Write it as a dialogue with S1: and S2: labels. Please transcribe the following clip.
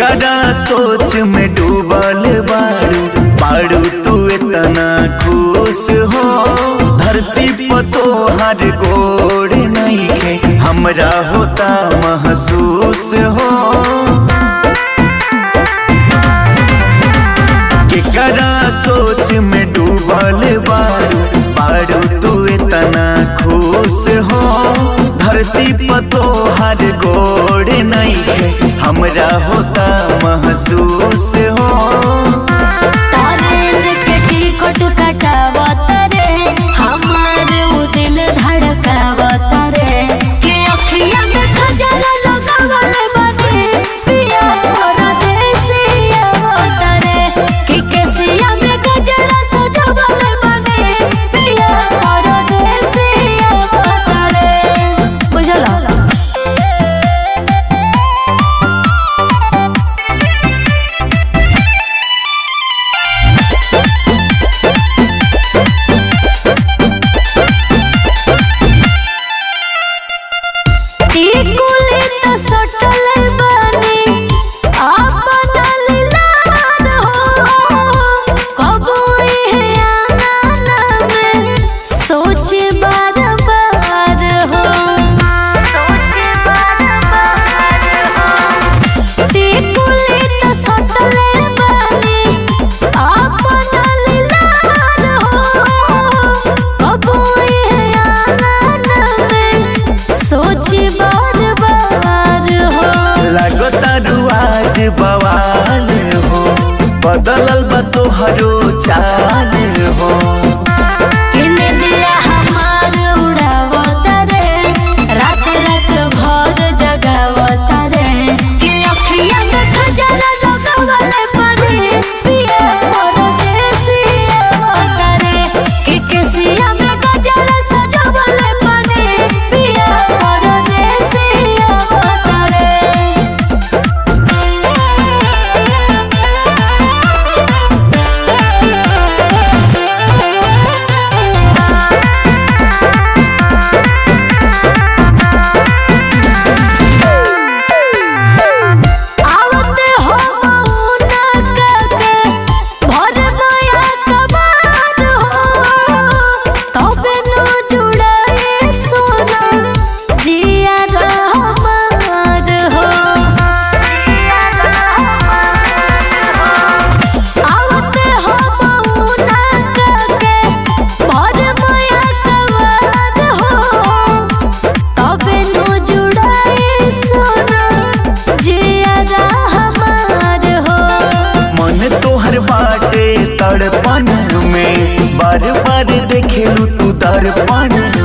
S1: गहरा सोच में डूबल बारू। बारू, तू इतना खुश हो। धरती पर तो हर गोड़ नहीं खे हमरा होता महसूस हो। धरती पतो हर गोड़ नहीं है।
S2: हमरा होता
S1: महसूस आज बवाल हो। बदलल बा तोहरो चाल हो। उतर पानी